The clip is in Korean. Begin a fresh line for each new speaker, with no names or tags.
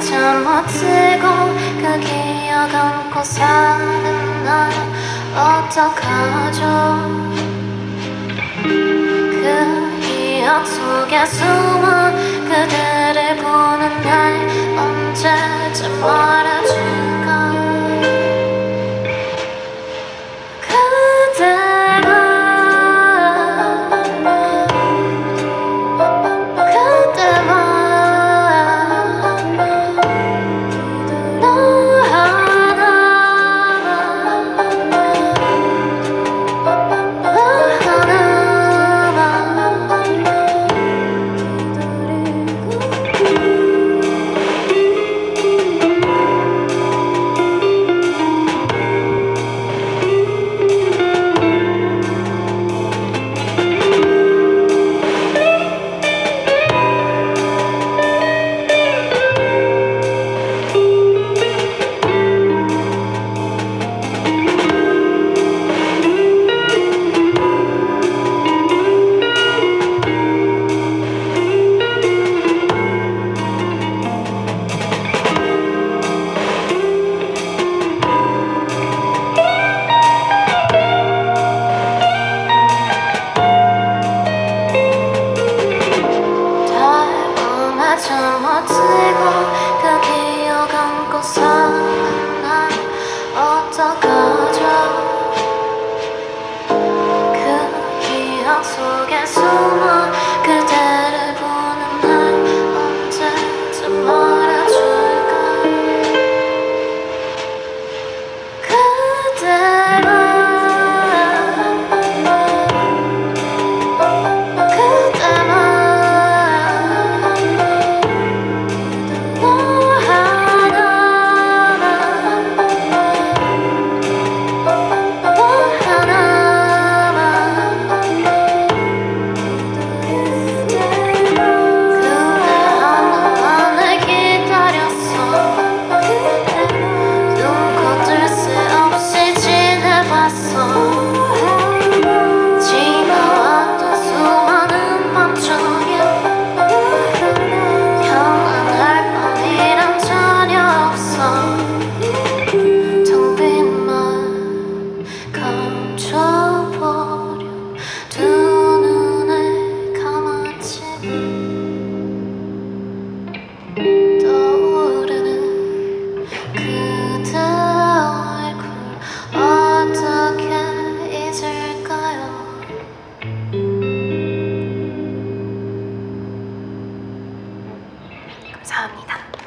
잠못 쓰고 그 기억 안고 사는 날 어떡하죠? 그 기억 속에 숨어 그대를 보는 날 언제쯤 알 잠못 들고 그 기억 안고 사는 날 어떡하죠? 그 기억 속에 숨어 감사합니다.